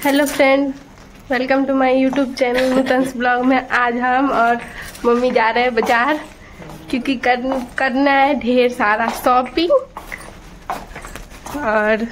Hello friend welcome to my YouTube channel Nutan's blog में आज हम और मम्मी जा रहे हैं बाज़ार क्योंकि कर, करना है ढेर सारा शॉपिंग और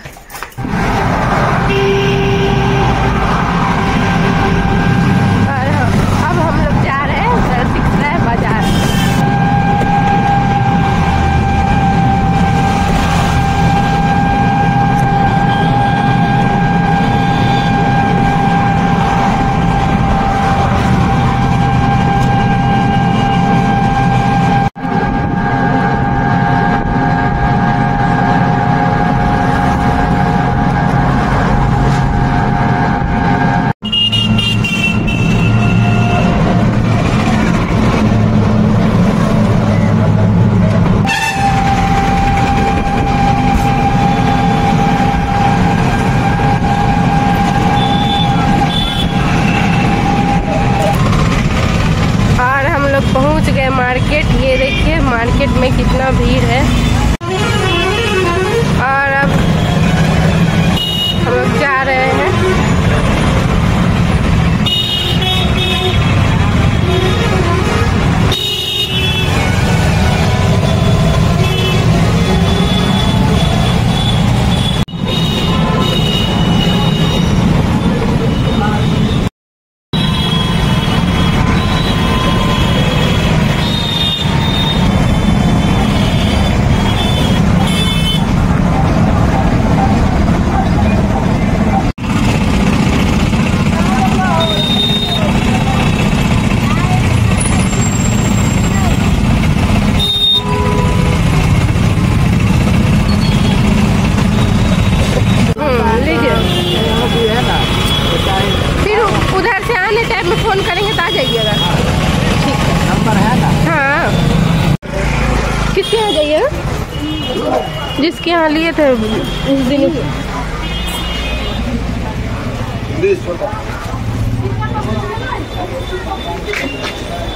जिसके यहाँ लिए थे? उस दिन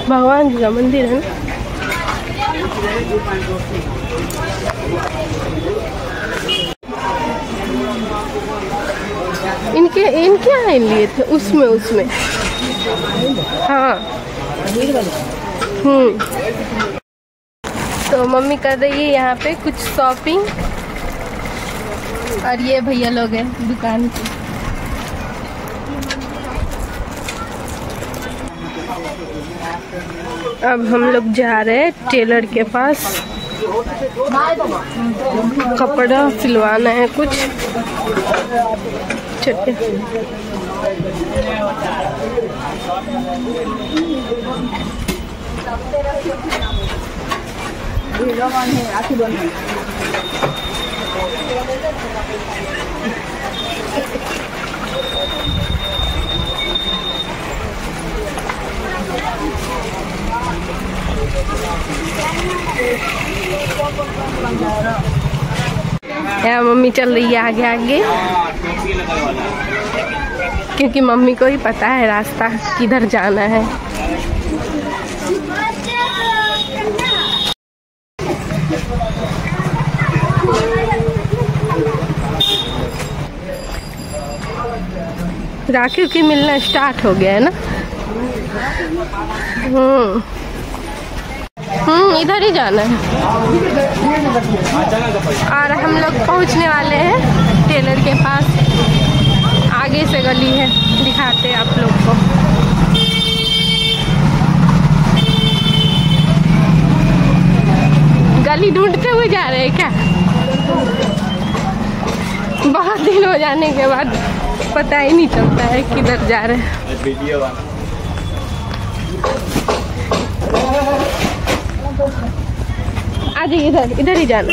भगवान जी का मंदिर है इनके इनके यहाँ लिए थे, उसमें उसमें। हाँ। हम्म। तो मम्मी कर रही है यहाँ पे कुछ शॉपिंग और ये भैया लोग हैं दुकान पे। अब हम लोग जा रहे हैं टेलर के पास। कपड़ा सिलवाना है कुछ। मम्मी चल रही है आगे आगे। क्योंकि मम्मी को ही पता है रास्ता किधर जाना है। राखी की मिलना स्टार्ट हो गया है ना? हम्म। हम्म इधर ही जाना है। और हम लोग पहुँचने वाले हैं टेलर के पास। आगे से गली है, दिखाते हैं आप लोग को। गली ढूंढते हुए जा रहे हैं क्या? बहुत दिन हो जाने के बाद। पता ही नहीं चलता है किधर जा रहे हैं। आ जाइए इधर इधर ही जाना।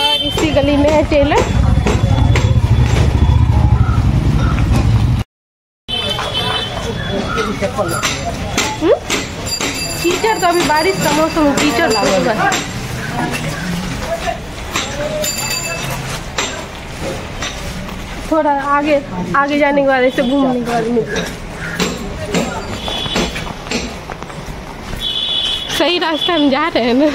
और इसी गली में है टेलर। हम्म? कीचड़ तो अभी बारिश का मौसम कीचड़ तो थोड़ा आगे आगे जाने के बाद ऐसे घूमने के बाद मिलता। है। सही रास्ता में जा रहे हैं ना।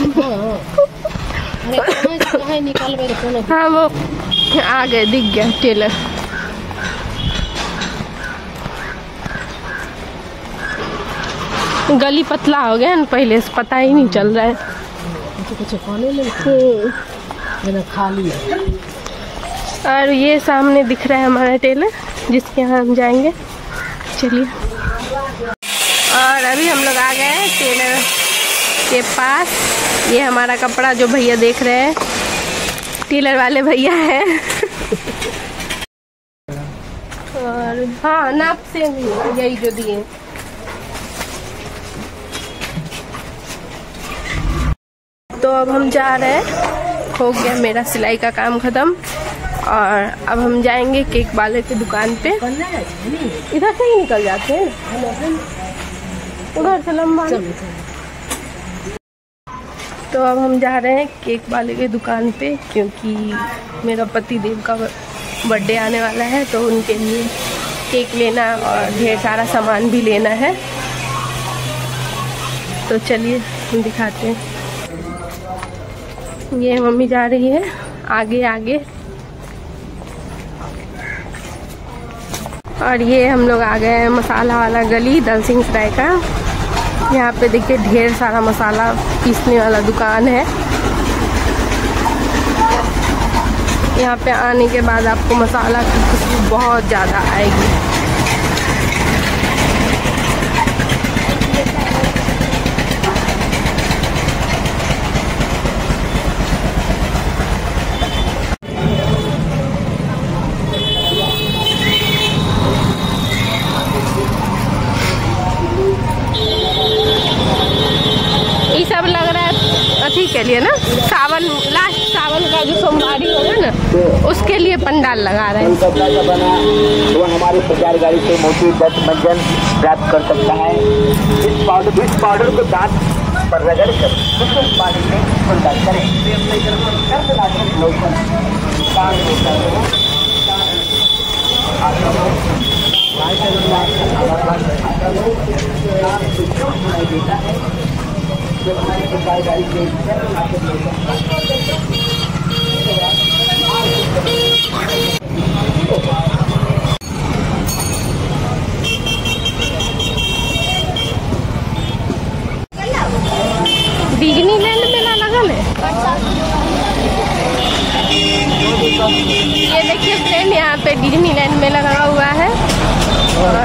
हाँ वो आ गए दिख गया टेलर। गली पतला हो गया ना पहले से पता ही नहीं चल रहा है। कुछ कुछ खाने में हम्म। मैंने खा लिया और ये सामने दिख रहा है हमारा टेलर, जिसके यहाँ हम जाएँगे। चलिए। और अभी हम लोग आ गए हैं टेलर के पास। ये हमारा कपड़ा जो भैया देख रहे हैं। टेलर वाले भैया हैं। और हाँ नाप से भी यही जो दिए। तो अब हम जा रहे हैं। हो गया मेरा सिलाई का काम ख़त्म। और अब हम जाएँगे केक वाले की दुकान पे। इधर से ही निकल जाते हैं। उधर से लंबा तो अब हम जा रहे हैं केक वाले की दुकान पे, क्योंकि मेरा पति देव का बर्थडे आने वाला है तो उनके लिए केक लेना और ढेर सारा सामान भी लेना है। तो चलिए, हम दिखाते हैं। ये मम्मी जा रही है, आगे आगे। और ये हम लोग आ गए हैं मसाला वाला गली दल सिंह सराय का। यहाँ पे देखिए ढेर सारा मसाला पीसने वाला दुकान है। यहाँ पे आने के बाद आपको मसाला की खुशबू बहुत ज़्यादा आएगी ये सब लग रहा है अथी लिए ना, सावन लास्ट सावन का जो सोमवारी होगा ना, उसके लिए पंडाल लगा रहे हैं। हमारे प्रचार गाड़ी से दस मंजन प्राप्त कर सकता है। इस पाउडर इस पाउडर को दांत पर रगड़ कर पानी में करें। देता है। जब हमारी प्रचार गाड़ी से कर्कनाशक लोशन डिज्नीलैंड मेला लगल है ये देखिए फ्रेंड यहाँ पे डिज्नीलैंड मेला लगा हुआ है और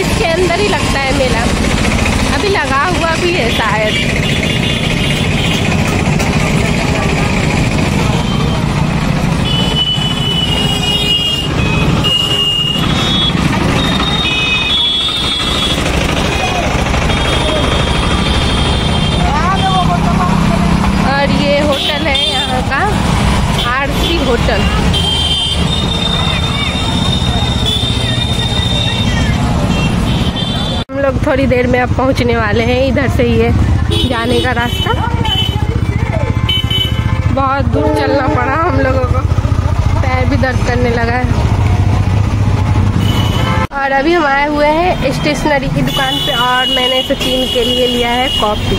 इसके अंदर ही लगता है मेला अभी लगा हुआ भी है शायद और ये होटल है यहाँ का आरसी होटल हम लोग थोड़ी देर में अब पहुँचने वाले हैं इधर से है जाने का रास्ता। बहुत दूर चलना पड़ा हम लोगों को। पैर भी दर्द करने लगा है। और अभी हम आए हुए हैं स्टेशनरी की दुकान पे और मैंने सचिन के लिए लिया है कॉफ़ी।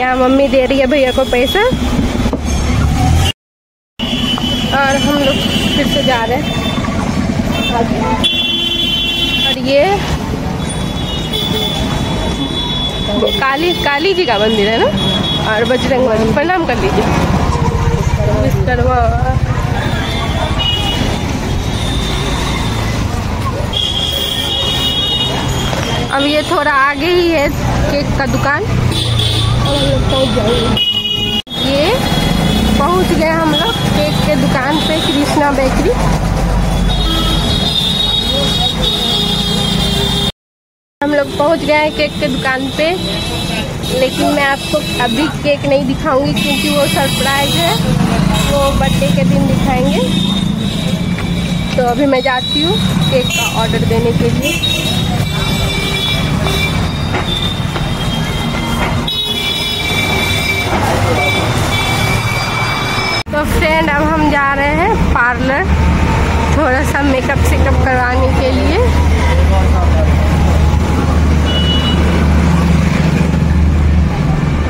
यहाँ मम्मी दे रही है भैया को पैसा? और हम लोग फिर से जा रहे हैं। और ये काली काली जी का मंदिर है ना? और बजरंग बली। प्रणाम कर लीजिए। अब ये थोड़ा आगे ही है केक का दुकान। ये पहुँच गए हम लोग केक के दुकान पे, कृष्णा बेकरी हम लोग पहुँच गए हैं केक के दुकान पे। लेकिन मैं आपको अभी केक नहीं दिखाऊँगी क्योंकि वो सरप्राइज़ है। वो बर्थडे के दिन दिखाएँगे। तो अभी मैं जाती हूँ केक का ऑर्डर देने के लिए। तो फ्रेंड अब हम जा रहे हैं पार्लर थोड़ा सा मेकअप सेकअप करवाने के लिए।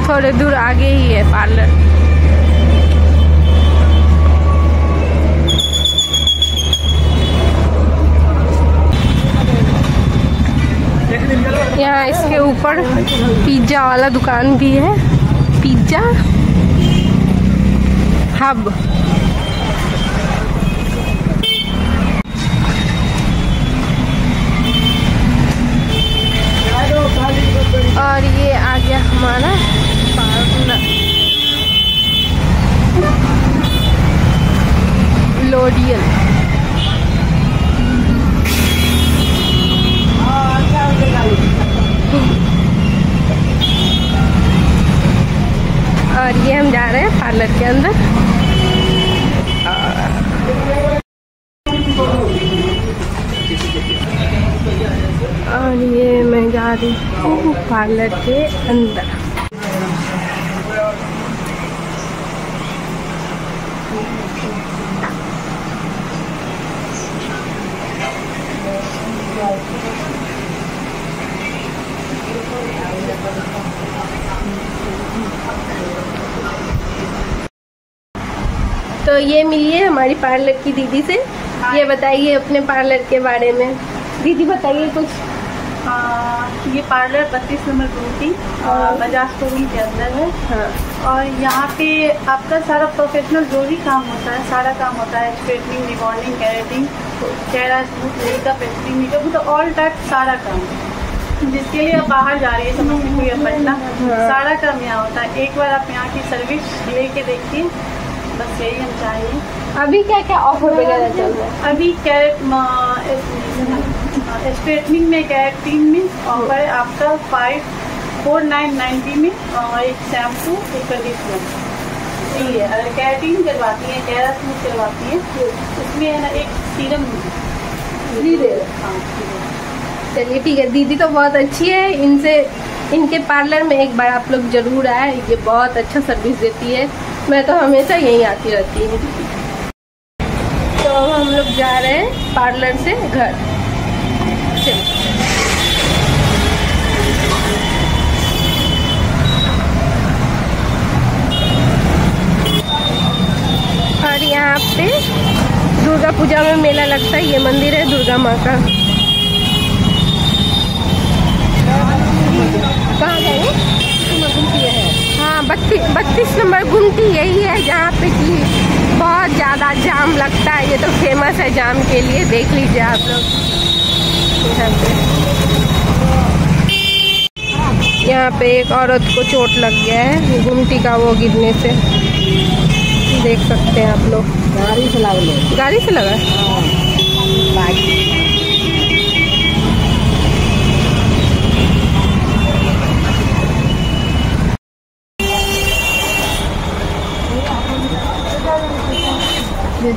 थोड़े दूर आगे ही है पार्लर। यहाँ इसके ऊपर पिज़्ज़ा वाला दुकान भी है। पिज़्ज़ा? हब और ये आ गया हमारा पार्लर लोडियल और ये हम जा रहे हैं पार्लर के अंदर। और ये मैं जा रही हूँ पार्लर के अंदर। तो ये मिलिए हमारी पार्लर की दीदी से। ये बताइए अपने पार्लर के बारे में। दीदी बताइए कुछ। आ, ये पार्लर बत्तीस नंबर गुमती बजाज शोरूम के अंदर है। हाँ। और यहाँ पे आपका सारा प्रोफेशनल जो भी काम होता है सारा काम होता है स्ट्रेटनिंग रिबॉन्डिंग कैरेटिंग चेहरा स्मूथ मेकअप एक्सट्रीम मेकअप तो ऑल टाइप सारा काम। जिसके लिए आप बाहर जा रही है समझ में पटना सारा काम यहाँ होता है। एक बार आप यहाँ की सर्विस लेके देखिए। बस यही हम चाहेंगे अभी क्या क्या ऑफ़र वगैरह चल रहा है? अभी कैरेट स्ट्रेटनिंग में कैरेटीन में ऑफ़र है। आपका फाइव फोर नाइन नाइन्टी में एक शैम्पू एक कंडीशनर यही है। अगर करवाती है कैरा करवाती है उसमें है ना एक सीरम फ्री दे हाँ सीरम चलिए ठीक है। दीदी तो बहुत अच्छी है। इनसे इनके पार्लर में एक बार आप लोग ज़रूर आए। ये बहुत अच्छा सर्विस देती है। मैं तो हमेशा यहीं आती रहती हूँ। तो अब हम लोग जा रहे हैं पार्लर से घर। और यहाँ पे दुर्गा पूजा में मेला लगता है, ये मंदिर है दुर्गा माँ का। कहाँ गए? बत्तीस नंबर गुमती यही है जहाँ पे कि बहुत ज़्यादा जाम लगता है। ये तो फ़ेमस है जाम के लिए। देख लीजिए आप लोग। यहाँ पे यहाँ पे एक औरत को चोट लग गया है। गुमटी का वो गिरने से। देख सकते हैं आप लोग। गाड़ी से लागलो गाड़ी से लगा? और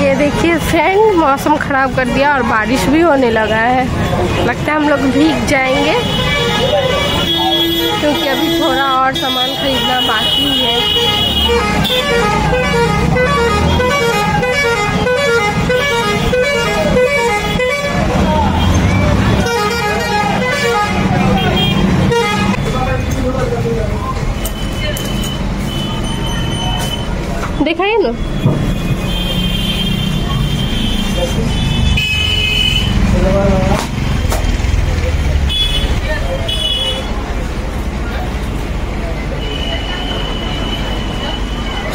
ये देखिए फ्रेंड मौसम ख़राब कर दिया और बारिश भी होने लगा है। लगता है हम लोग भीग जाएँगे। क्योंकि अभी थोड़ा और सामान खरीदना बाकी है। दिखाइए ना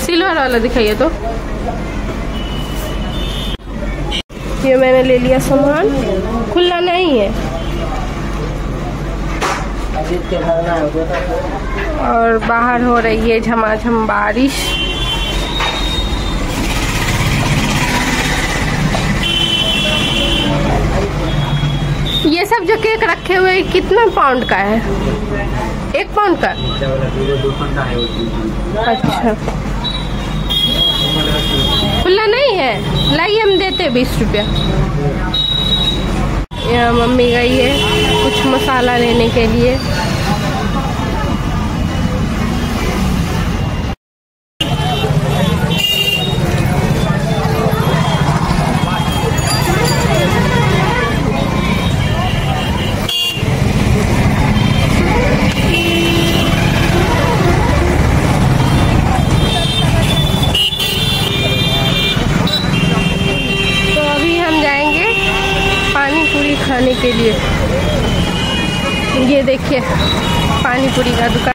सिल्वर वाला दिखाइए तो। ये मैंने ले लिया सामान। खुला नहीं है। और बाहर हो रही है झमाझम बारिश। सब जो केक रखे हुए कितना पाउंड का है? एक पाउंड का? अच्छा। खुला नहीं है? लाइए, हम देते बीस रुपया। मम्मी गई है कुछ मसाला लेने के लिए ये देखिए पानी पूरी का दुकान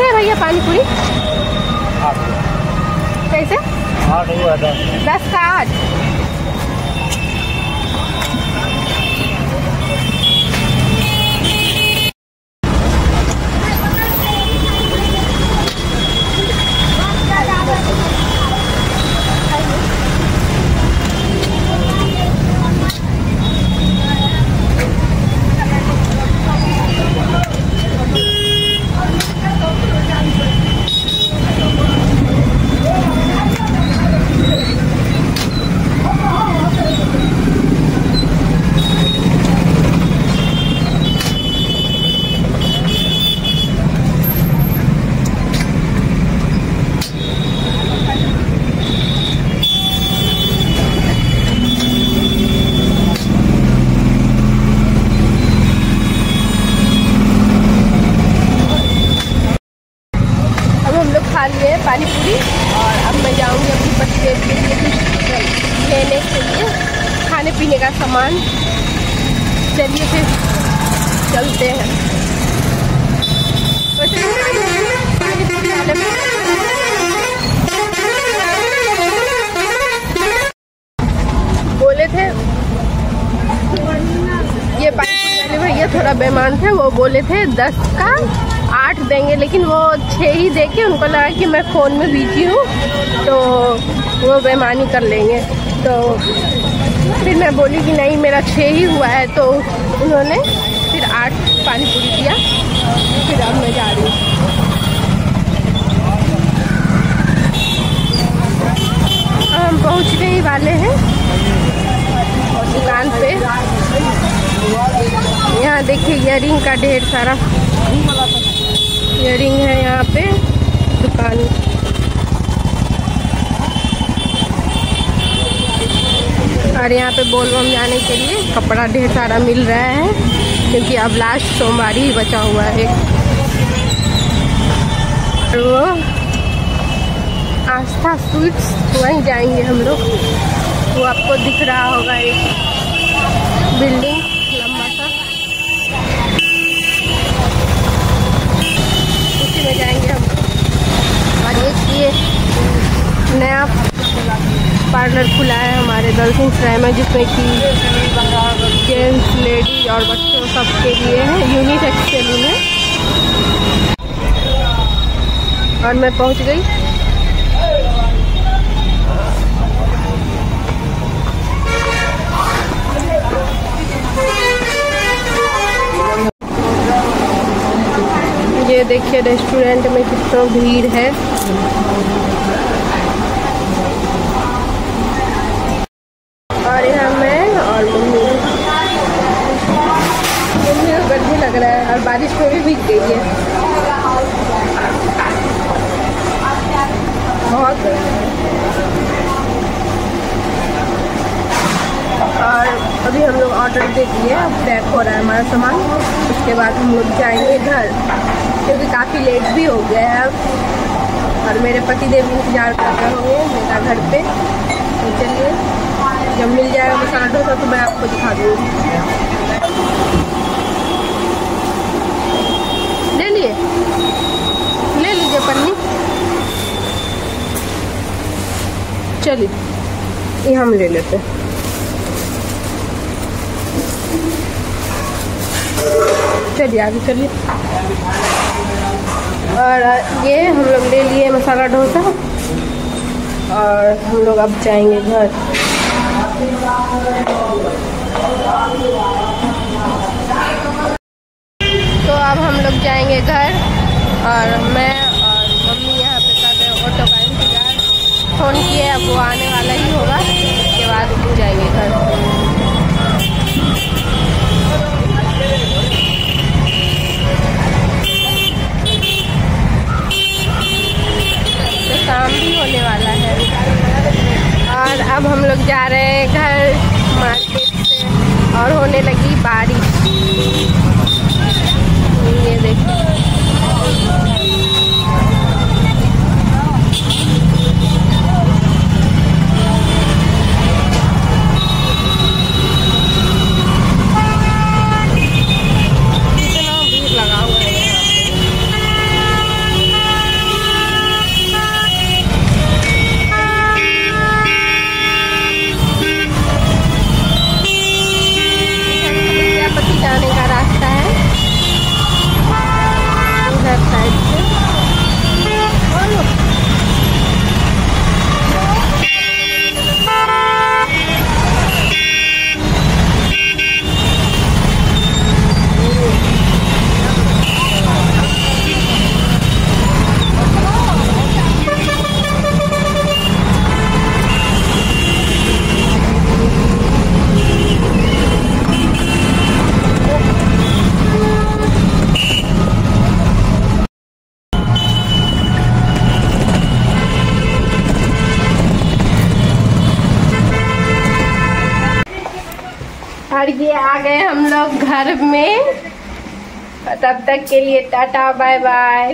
कैसे है भैया पानी पूरी? कैसे? दस का आठ अब हम लोग खा लिए पानी पूरी और अब मैं जाऊँगी अपनी पतिदेव के लिए कुछ लेने के लिए खाने पीने का सामान चलिए फिर चलते हैं वैसे पानी पूरी वाले बोले थे ये पानी पूरी वाले भैया थोड़ा बेमान थे, वो बोले थे, दस का आठ देंगे। लेकिन वो छः ही दे के उनको लगा कि मैं फ़ोन में बिज़ी हूँ तो वो बेमानी कर लेंगे। तो फिर मैं बोली कि नहीं, मेरा छः ही हुआ है तो उन्होंने फिर आठ पानी पूरी दिया फिर अब मैं जा रही हूँ। हम पहुँचने ही वाले हैं दुकान पे। यहाँ देखिए इयरिंग का ढेर सारा। इयरिंग है यहाँ पे, दुकान। और यहाँ पे बोलबम जाने के लिए कपड़ा ढेर सारा मिल रहा है, क्योंकि अब लास्ट सोमवार ही बचा हुआ है और वो आस्था स्वीट्स, वहीं जाएँगे हम लोग। वो आपको दिख रहा होगा एक बिल्डिंग लंबा सा उसी में जाएँगे हम और एक ये नया पार्लर खुला है हमारे दलसिंह सराय में जिसमें कि जेंट्स, लेडीज़ और बच्चों सबके लिए है यूनिक एक्सचेली में। और मैं पहुँच गई। ये देखिए रेस्टोरेंट में कितना भीड़ है और यहाँ मैं और मम्मी मम्मी को गर्मी लग रहा है और बारिश में भी भीग गई है बहुत गर्मी है। और अभी हम लोग ऑर्डर दे दिए अब पैक हो रहा है हमारा सामान। उसके बाद हम लोग जाएँगे घर। क्योंकि काफ़ी लेट भी हो गया है अब। और मेरे पति देव इंतज़ार कर रहे होंगे मेरा घर पे। तो चलिए, जब मिल जाएगा मसाला डोसा तो मैं आपको दिखा दूँगी। ले लिए? ले लीजिए पन्नी। चलिए, ये हम ले लेते हैं। चलिए, आगे चलिए। और ये हम लोग ले लिए मसाला डोसा। और हम लोग अब जाएँगे घर। तो अब हम लोग जाएँगे घर। और मैं और मम्मी यहाँ पे कर रहे ऑटो का इंतज़ार। फ़ोन किए अब वो आने वाला ही होगा। उसके बाद जाएँगे घर। शाम भी होने वाला है। और अब हम लोग जा रहे हैं घर मार्केट से और होने लगी बारिश ये देखिए। घर में। तब तक के लिए टाटा बाय बाय